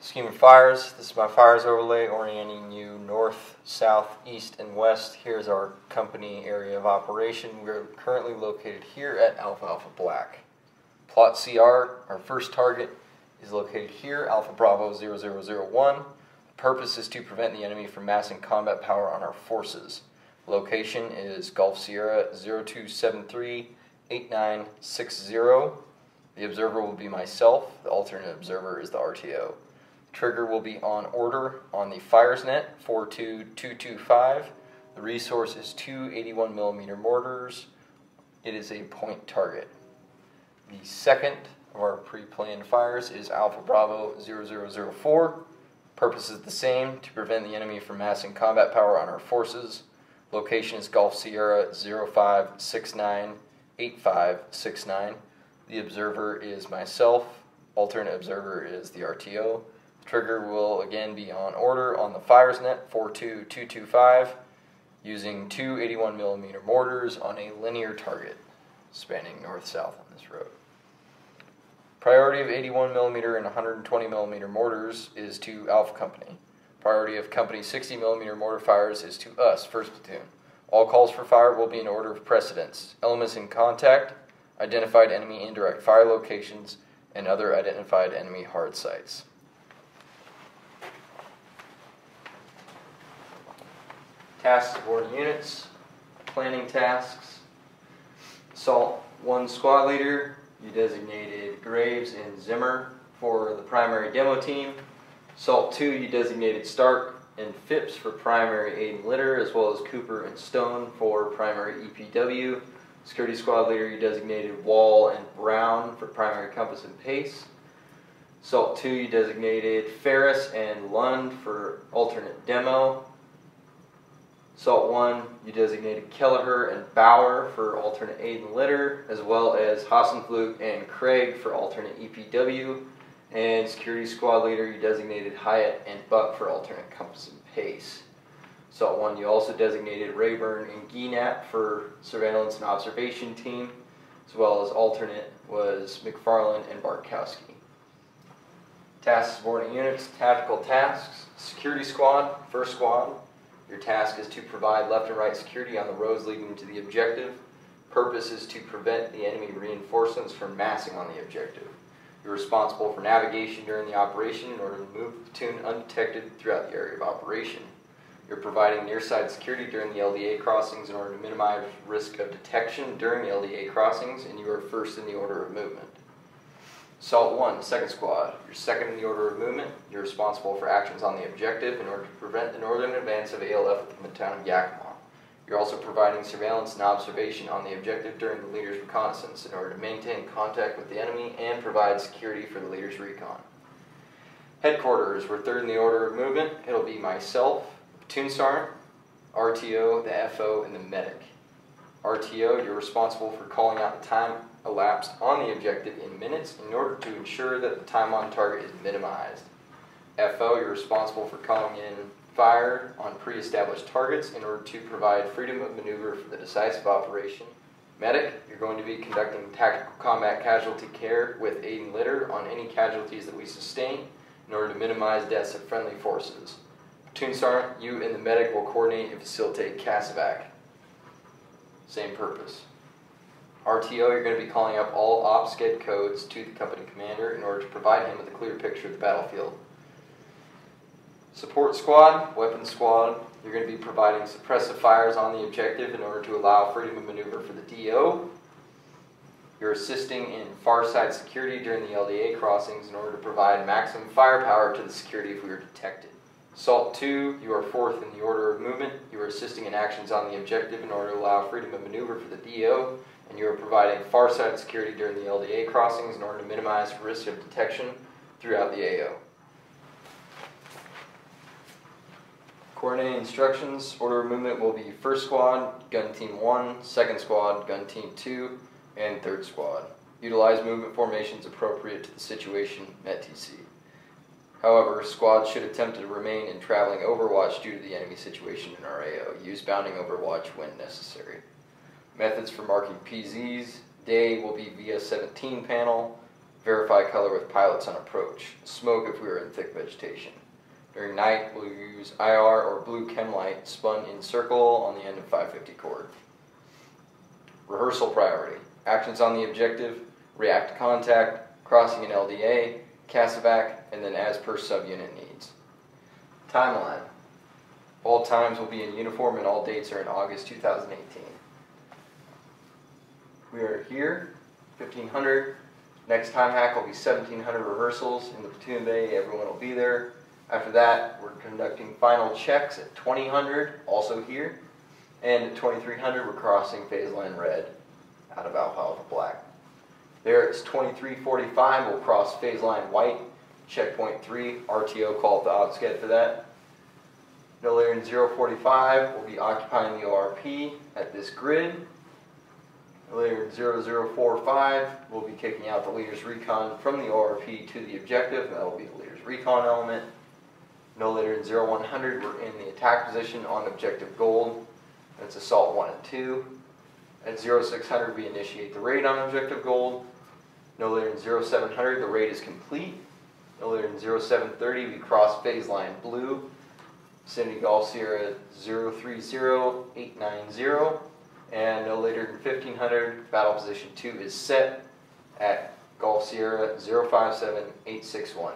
Scheme of fires. This is my fires overlay orienting you north, south, east, and west. Here's our company area of operation. We're currently located here at Alpha Alpha Black. Plot CR, our first target, is located here, Alpha Bravo 0001. The purpose is to prevent the enemy from massing combat power on our forces. Location is Golf Sierra 0273 8960. The observer will be myself. The alternate observer is the RTO. Trigger will be on order on the FiresNet 42225. The resource is two 81 millimeter mortars. It is a point target. The second of our pre-planned fires is Alpha Bravo 0004. Purpose is the same, to prevent the enemy from massing combat power on our forces. Location is Golf Sierra 05698569. The observer is myself. Alternate observer is the RTO. Trigger will again be on order on the FiresNet 42225 using two 81 millimeter mortars on a linear target spanning north-south on this road. Priority of 81 millimeter and 120 millimeter mortars is to Alpha Company. Priority of company 60 millimeter mortar fires is to us, 1st Platoon. All calls for fire will be in order of precedence. Elements in contact, identified enemy indirect fire locations, and other identified enemy hard sites. Tasks aboard units, planning tasks. Assault 1 squad leader, you designated Graves and Zimmer for the primary demo team. Assault 2, you designated Stark and Phipps for primary aid and litter, as well as Cooper and Stone for primary EPW. Security squad leader, you designated Wall and Brown for primary compass and pace. Salt 2, you designated Ferris and Lund for alternate demo. Assault 1, you designated Kelleher and Bauer for alternate aid and litter, as well as Hassenflug and Craig for alternate EPW. And security squad leader, you designated Hyatt and Buck for alternate compass and pace. Assault 1, you also designated Rayburn and Geenap for surveillance and observation team, as well as alternate was McFarland and Bartkowski. Tasks supporting units, tactical tasks, security squad, first squad. Your task is to provide left and right security on the roads leading to the objective. Purpose is to prevent the enemy reinforcements from massing on the objective. You're responsible for navigation during the operation in order to move the platoon undetected throughout the area of operation. You're providing near-side security during the LDA crossings in order to minimize risk of detection during the LDA crossings, and you are first in the order of movement. Assault 1, second squad. You're second in the order of movement. You're responsible for actions on the objective in order to prevent the northern advance of ALF from the town of Yakima. You're also providing surveillance and observation on the objective during the leader's reconnaissance in order to maintain contact with the enemy and provide security for the leader's recon. Headquarters, we're third in the order of movement. It'll be myself, platoon sergeant, RTO, the FO, and the medic. RTO, you're responsible for calling out the time elapsed on the objective in minutes in order to ensure that the time on target is minimized. FO, you're responsible for calling in fire on pre-established targets in order to provide freedom of maneuver for the decisive operation. Medic, you're going to be conducting tactical combat casualty care with aid and litter on any casualties that we sustain in order to minimize deaths of friendly forces. Platoon Sergeant, you and the medic will coordinate and facilitate CASEVAC. Same purpose. RTO, you're going to be calling up all OPSKED codes to the company commander in order to provide him with a clear picture of the battlefield. Support squad, weapons squad, you're going to be providing suppressive fires on the objective in order to allow freedom of maneuver for the DO. You're assisting in far side security during the LDA crossings in order to provide maximum firepower to the security if we are detected. SALT 2, you are fourth in the order of movement. You are assisting in actions on the objective in order to allow freedom of maneuver for the DO, and you are providing far side security during the LDA crossings in order to minimize risk of detection throughout the AO. Coordinating instructions, order of movement will be first squad, gun team 1, second squad, gun team 2, and third squad. Utilize movement formations appropriate to the situation at TC. However, squads should attempt to remain in traveling overwatch due to the enemy situation in our AO. Use bounding overwatch when necessary. Methods for marking PZs. Day will be via 17 panel. Verify color with pilots on approach. Smoke if we are in thick vegetation. During night, we'll use IR or blue chem light spun in circle on the end of 550 cord. Rehearsal priority. Actions on the objective, react to contact, crossing an LDA, CASEVAC, and then as per subunit needs. Timeline. All times will be in uniform and all dates are in August 2018. We are here, 1500. Next time hack will be 1700 rehearsals in the platoon bay. Everyone will be there. After that, we're conducting final checks at 2000, also here. And at 2300, we're crossing phase line red out of Alpha Alpha black. There it's 2345, we'll cross phase line white, checkpoint 3, RTO call the OPSKED for that. No later than 045, we'll be occupying the ORP at this grid. Than 0045, we'll be kicking out the leader's recon from the ORP to the objective, that will be the leader's recon element. No later than 0100, we're in the attack position on objective gold. That's assault 1 and 2. At 0600, we initiate the raid on objective gold. No later than 0700, the raid is complete. No later than 0730, we cross phase line blue. Vicinity Golf Sierra 030890, and no later than 1500, battle position 2 is set at Golf Sierra 057861.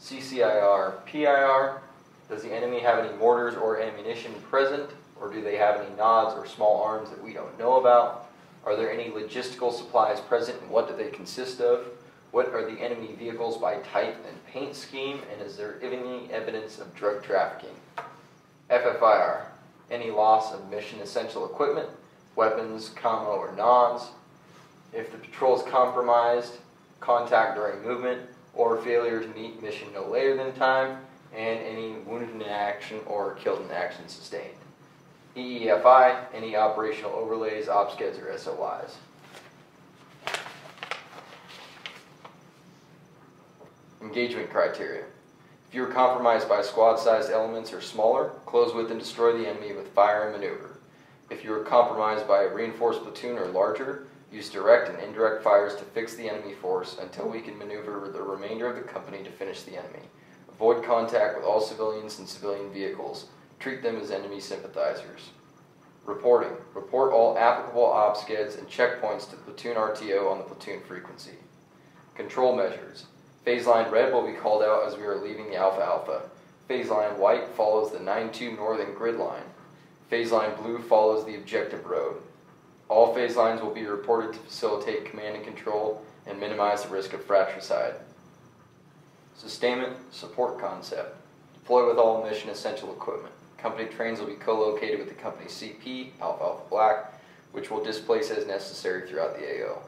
CCIR PIR, does the enemy have any mortars or ammunition present, or do they have any nods or small arms that we don't know about? Are there any logistical supplies present, and what do they consist of? What are the enemy vehicles by type and paint scheme, and is there any evidence of drug trafficking? FFIR, any loss of mission essential equipment, weapons, commo, or nods? If the patrol is compromised, contact during movement, or failure to meet mission no later than time, and any wounded in action or killed in action sustained. EEFI, any operational overlays, OPSKEDs, or SOIs. Engagement criteria. If you are compromised by squad-sized elements or smaller, close with and destroy the enemy with fire and maneuver. If you are compromised by a reinforced platoon or larger, use direct and indirect fires to fix the enemy force until we can maneuver the remainder of the company to finish the enemy. Avoid contact with all civilians and civilian vehicles. Treat them as enemy sympathizers. Reporting. Report all applicable OPSKEDs and checkpoints to the platoon RTO on the platoon frequency. Control measures. Phase line red will be called out as we are leaving the Alpha Alpha. Phase line white follows the 9-2 northern grid line. Phase line blue follows the objective road. All phase lines will be reported to facilitate command and control and minimize the risk of fratricide. Sustainment support concept. Deploy with all mission essential equipment. Company trains will be co-located with the company CP, Alpha Alpha Black, which will displace as necessary throughout the AO.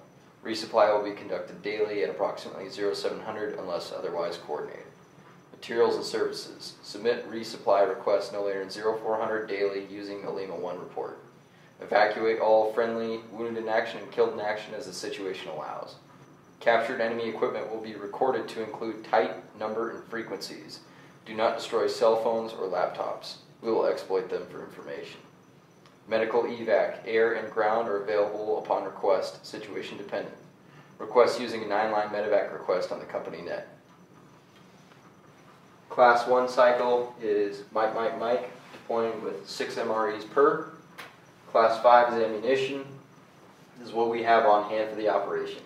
Resupply will be conducted daily at approximately 0700 unless otherwise coordinated. Materials and services. Submit resupply requests no later than 0400 daily using the Lima 1 report. Evacuate all friendly, wounded in action, and killed in action as the situation allows. Captured enemy equipment will be recorded to include type, number, and frequencies. Do not destroy cell phones or laptops. We will exploit them for information. Medical evac, air and ground are available upon request, situation dependent. Request using a 9-line medevac request on the company net. Class 1 cycle is Mike, Mike, Mike, deploying with 6 MREs per. Class 5 is ammunition. This is what we have on hand for the operation.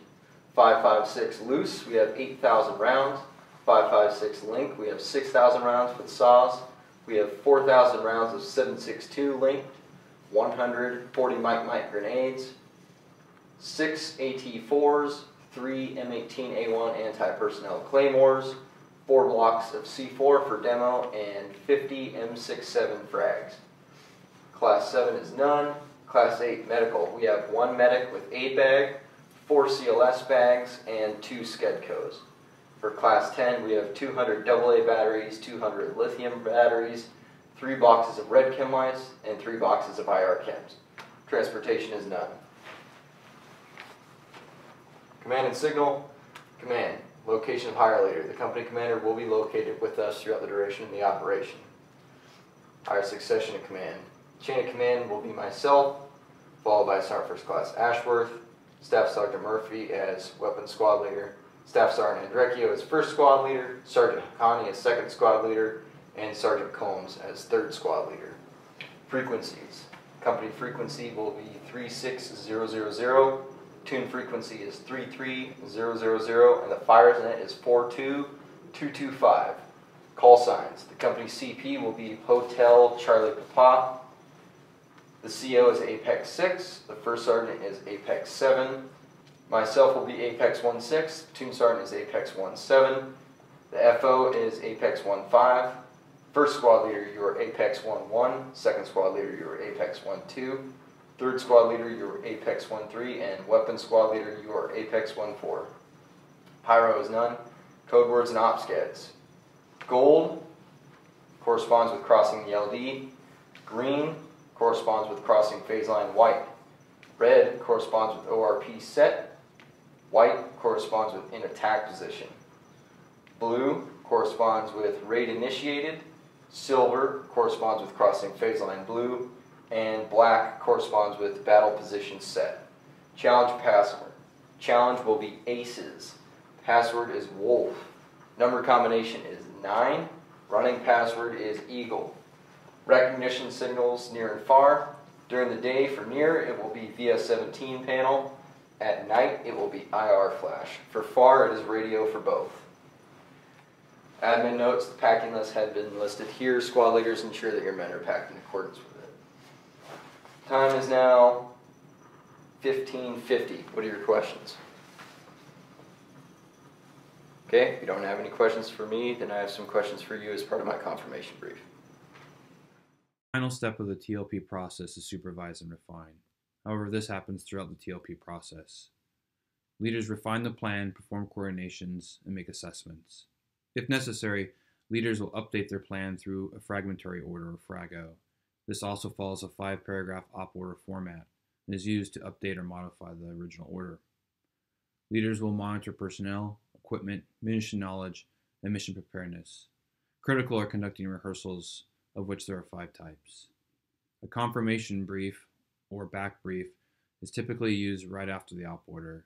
556 loose, we have 8,000 rounds. 556 link, we have 6,000 rounds for the saws. We have 4,000 rounds of 7.62 linked, 140 Mike Mike grenades, 6 AT4s, 3 M18A1 anti-personnel claymores, 4 blocks of C4 for demo, and 50 M67 frags. Class 7 is none. Class 8 medical. We have one medic with aid bag, four CLS bags, and two SKEDCOs. For Class 10, we have 200 AA batteries, 200 lithium batteries, three boxes of red chem lights, and three boxes of IR chems. Transportation is none. Command and signal. Command. Location of higher leader. The company commander will be located with us throughout the duration of the operation. Higher succession of command. Chain of command will be myself, followed by Sergeant First Class Ashworth, Staff Sergeant Murphy as weapons squad leader, Staff Sergeant Andrecchio as first squad leader, Sergeant Hakani as second squad leader, and Sergeant Combs as third squad leader. Frequencies. Company frequency will be 36000, tune frequency is 33000, and the fires net is 42225. Call signs. The company CP will be Hotel Charlie Papa. The CO is Apex 6. The first sergeant is Apex 7. Myself will be Apex 1-6, platoon sergeant is Apex 1-7, the FO is Apex 1-5, first squad leader you Apex 1-1. Second squad leader you Apex 1-2, third squad leader you Apex 1-3, and weapon squad leader you are Apex 1-4. Pyro is none. Code words and ops OPSKEDs. Gold corresponds with crossing the LD. Green corresponds with crossing phase line white. Red corresponds with ORP set. White corresponds with in attack position. Blue corresponds with raid initiated. Silver corresponds with crossing phase line blue. And black corresponds with battle position set. Challenge password. Challenge will be aces. Password is wolf. Number combination is 9. Running password is Eagle. Recognition signals near and far. During the day for near, it will be VS17 panel. At night, it will be IR flash. For far, it is radio for both. Admin notes the packing list had been listed here. Squad leaders ensure that your men are packed in accordance with it. Time is now 1550. What are your questions? Okay, if you don't have any questions for me, then I have some questions for you as part of my confirmation brief. final step of the TLP process is supervise and refine. However, this happens throughout the TLP process. Leaders refine the plan, perform coordinations, and make assessments. If necessary, leaders will update their plan through a fragmentary order or FRAGO. This also follows a five paragraph op order format and is used to update or modify the original order. Leaders will monitor personnel, equipment, mission knowledge, and mission preparedness. Critical are conducting rehearsals, of which there are five types. A confirmation brief or back brief is typically used right after the op order.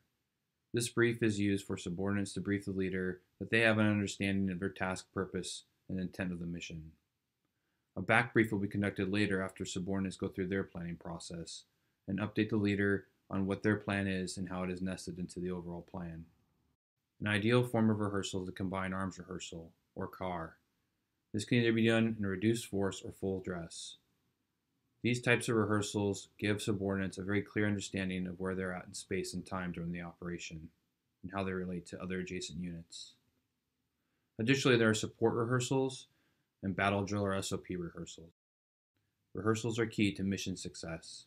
This brief is used for subordinates to brief the leader that they have an understanding of their task purpose and intent of the mission. A back brief will be conducted later after subordinates go through their planning process and update the leader on what their plan is and how it is nested into the overall plan. An ideal form of rehearsal is a combined arms rehearsal, or CAR. This can either be done in reduced force or full dress. These types of rehearsals give subordinates a very clear understanding of where they're at in space and time during the operation and how they relate to other adjacent units. Additionally, there are support rehearsals and battle drill or SOP rehearsals. Rehearsals are key to mission success.